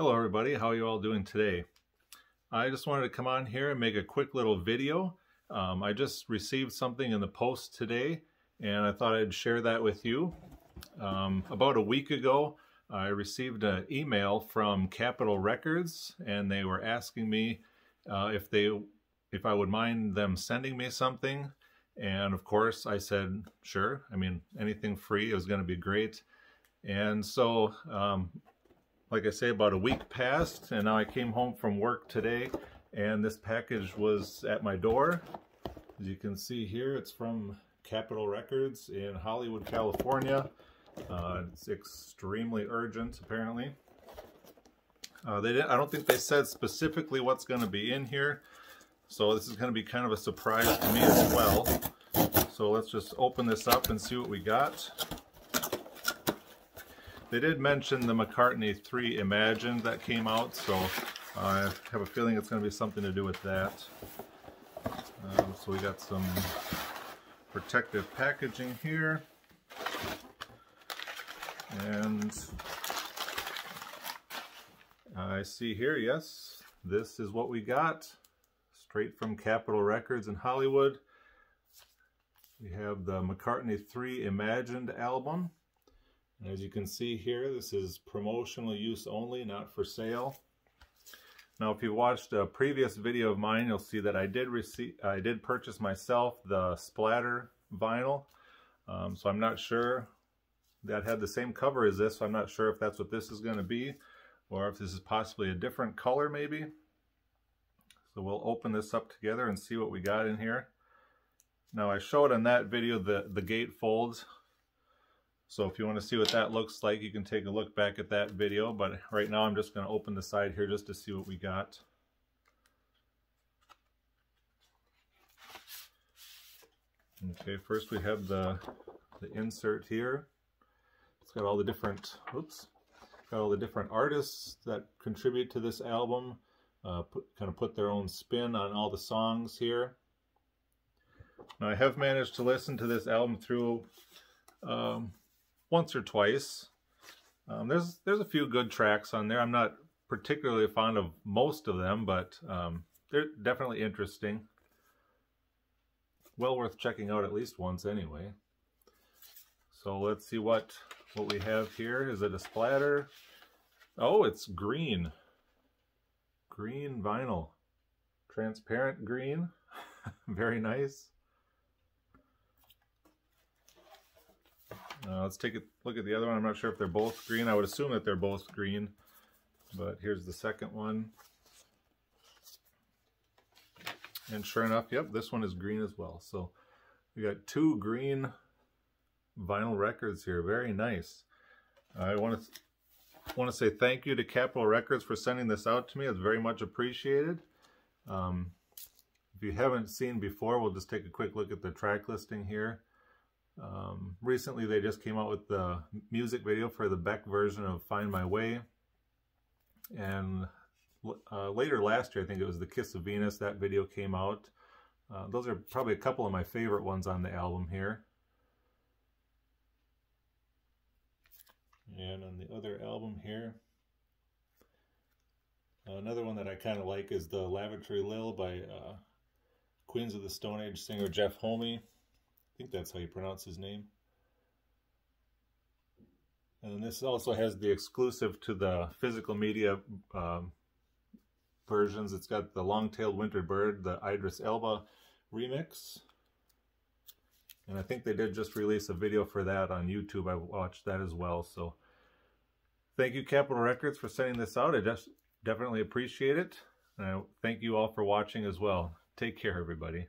Hello everybody, how are you all doing today? I just wanted to come on here and make a quick little video. Um, I just received something in the post today and I thought I'd share that with you. Um, about a week ago, I received an email from Capitol Records and they were asking me uh, if they if I would mind them sending me something and of course I said sure I mean anything free is going to be great and so um, like I say, about a week passed, and now I came home from work today, and this package was at my door. As you can see here, it's from Capitol Records in Hollywood, California. Uh, it's extremely urgent, apparently. Uh, they didn't, I don't think they said specifically what's going to be in here, so this is going to be kind of a surprise to me as well. So let's just open this up and see what we got. They did mention the McCartney 3 Imagined that came out, so I have a feeling it's going to be something to do with that. Um, so we got some protective packaging here. And I see here, yes, this is what we got. Straight from Capitol Records in Hollywood. We have the McCartney 3 Imagined album. As you can see here, this is promotional use only, not for sale. Now, if you watched a previous video of mine, you'll see that I did receive, I did purchase myself the splatter vinyl. Um, so I'm not sure that had the same cover as this. So I'm not sure if that's what this is going to be, or if this is possibly a different color, maybe. So we'll open this up together and see what we got in here. Now I showed on that video the the gate folds so if you want to see what that looks like, you can take a look back at that video. But right now I'm just going to open the side here just to see what we got. Okay, first we have the, the insert here. It's got all the different, oops, got all the different artists that contribute to this album. Uh, put, kind of put their own spin on all the songs here. Now I have managed to listen to this album through um, once or twice. Um, there's there's a few good tracks on there. I'm not particularly fond of most of them, but um, they're definitely interesting. Well worth checking out at least once anyway. So let's see what what we have here. Is it a splatter? Oh, it's green. Green vinyl. Transparent green. Very nice. Uh, let's take a look at the other one. I'm not sure if they're both green. I would assume that they're both green. But here's the second one. And sure enough, yep, this one is green as well. So we got two green vinyl records here. Very nice. I want to want to say thank you to Capitol Records for sending this out to me. It's very much appreciated. Um, if you haven't seen before, we'll just take a quick look at the track listing here. Um, recently, they just came out with the music video for the Beck version of Find My Way. And uh, later last year, I think it was The Kiss of Venus, that video came out. Uh, those are probably a couple of my favorite ones on the album here. And on the other album here, another one that I kind of like is the Lavatory Lil by uh, Queens of the Stone Age singer Jeff Homey think that's how you pronounce his name. And this also has the exclusive to the physical media um, versions. It's got the long-tailed winter bird, the Idris Elba remix. And I think they did just release a video for that on YouTube. I watched that as well. So thank you, Capitol Records, for sending this out. I just definitely appreciate it. And I thank you all for watching as well. Take care, everybody.